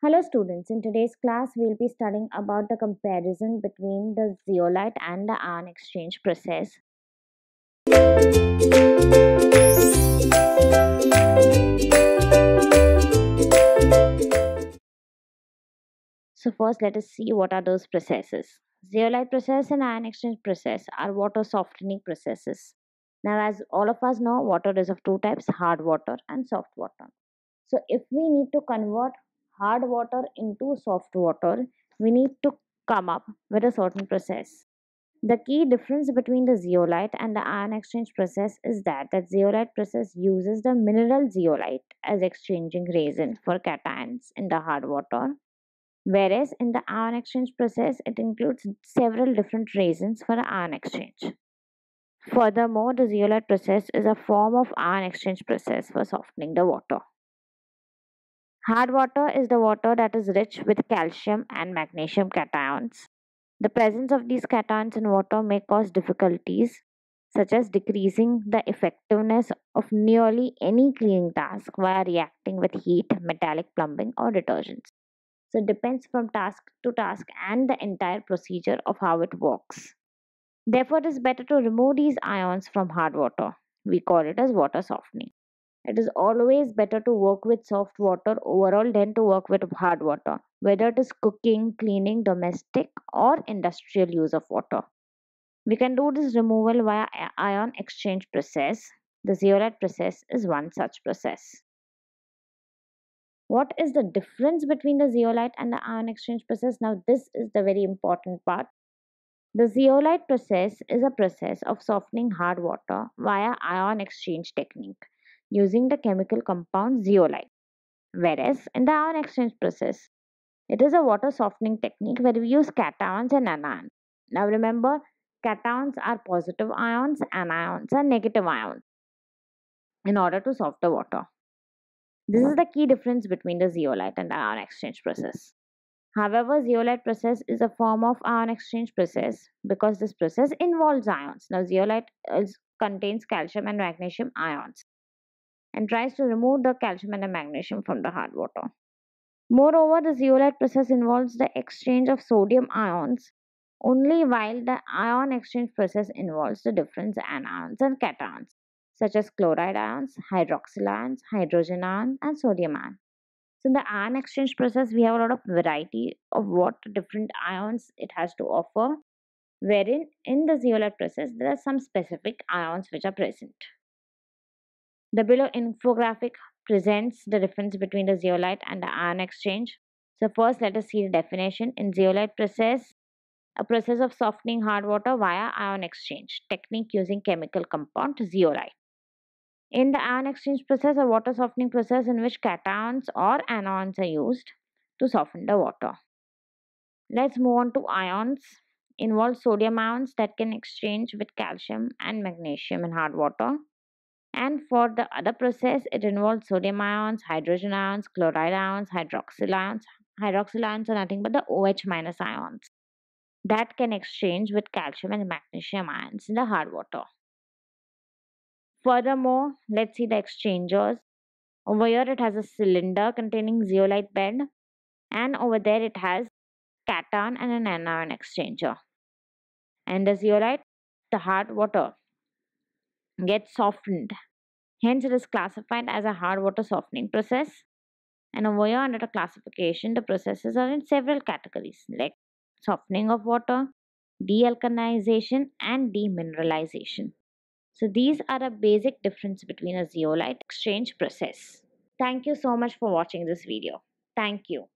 Hello students, in today's class we'll be studying about the comparison between the zeolite and the ion exchange process. So first let us see what are those processes. Zeolite process and ion exchange process are water softening processes. Now as all of us know water is of two types hard water and soft water. So if we need to convert hard water into soft water, we need to come up with a certain process. The key difference between the zeolite and the ion exchange process is that the zeolite process uses the mineral zeolite as exchanging resin for cations in the hard water, whereas in the ion exchange process it includes several different resins for ion exchange. Furthermore, the zeolite process is a form of ion exchange process for softening the water. Hard water is the water that is rich with calcium and magnesium cations. The presence of these cations in water may cause difficulties, such as decreasing the effectiveness of nearly any cleaning task via reacting with heat, metallic plumbing, or detergents. So it depends from task to task and the entire procedure of how it works. Therefore, it is better to remove these ions from hard water. We call it as water softening. It is always better to work with soft water overall than to work with hard water, whether it is cooking, cleaning, domestic, or industrial use of water. We can do this removal via ion exchange process. The zeolite process is one such process. What is the difference between the zeolite and the ion exchange process? Now, this is the very important part. The zeolite process is a process of softening hard water via ion exchange technique using the chemical compound zeolite. Whereas in the ion exchange process, it is a water softening technique where we use cations and anions. Now remember, cations are positive ions, and anions are negative ions in order to soften the water. This is the key difference between the zeolite and the ion exchange process. However, zeolite process is a form of ion exchange process because this process involves ions. Now, zeolite is, contains calcium and magnesium ions and tries to remove the calcium and the magnesium from the hard water. Moreover, the zeolite process involves the exchange of sodium ions only while the ion exchange process involves the difference anions and cations such as chloride ions, hydroxyl ions, hydrogen ion and sodium ion. So in the ion exchange process, we have a lot of variety of what different ions it has to offer, wherein in the zeolite process, there are some specific ions which are present. The below infographic presents the difference between the zeolite and the ion exchange. So first let us see the definition. In zeolite process, a process of softening hard water via ion exchange, technique using chemical compound zeolite. In the ion exchange process, a water softening process in which cations or anions are used to soften the water. Let's move on to ions. Involve sodium ions that can exchange with calcium and magnesium in hard water. And for the other process, it involves sodium ions, hydrogen ions, chloride ions, hydroxyl ions. Hydroxyl ions are nothing but the OH minus ions that can exchange with calcium and magnesium ions in the hard water. Furthermore, let's see the exchangers. Over here, it has a cylinder containing zeolite bed, and over there, it has cation and an anion exchanger. And the zeolite, the hard water, gets softened Hence, it is classified as a hard water softening process. And over here, under the classification, the processes are in several categories like softening of water, dealkalization, and demineralization. So, these are a basic difference between a zeolite exchange process. Thank you so much for watching this video. Thank you.